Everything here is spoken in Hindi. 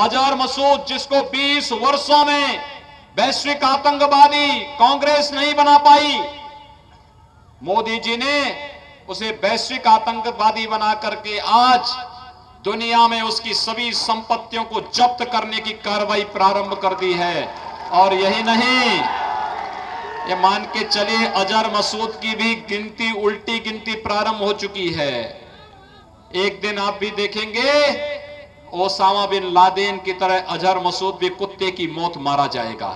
अजहर मसूद, जिसको 20 वर्षों में वैश्विक आतंकवादी कांग्रेस नहीं बना पाई। मोदी जी ने उसे वैश्विक आतंकवादी बना करके आज दुनिया में उसकी सभी संपत्तियों को जब्त करने की कार्रवाई प्रारंभ कर दी है। और यही नहीं, ये मान के चलिए अजहर मसूद की भी गिनती, उल्टी गिनती प्रारंभ हो चुकी है। एक दिन आप भी देखेंगे ओसामा बिन लादेन की तरह अजहर मसूद भी कुत्ते की मौत मारा जाएगा।